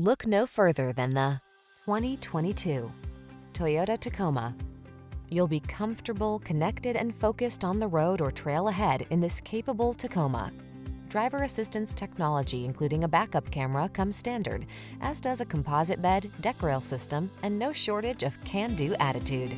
Look no further than the 2022 Toyota Tacoma. You'll be comfortable, connected, and focused on the road or trail ahead in this capable Tacoma. Driver assistance technology, including a backup camera, comes standard, as does a composite bed, deck rail system, and no shortage of can-do attitude.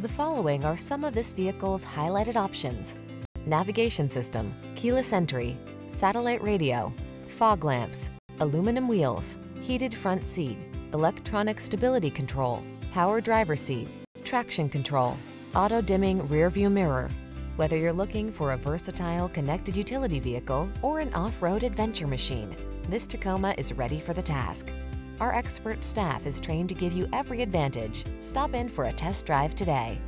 The following are some of this vehicle's highlighted options. Navigation system, keyless entry, satellite radio, fog lamps, aluminum wheels, heated front seat, electronic stability control, power driver seat, traction control, auto dimming rear view mirror. Whether you're looking for a versatile connected utility vehicle or an off-road adventure machine, this Tacoma is ready for the task. Our expert staff is trained to give you every advantage. Stop in for a test drive today.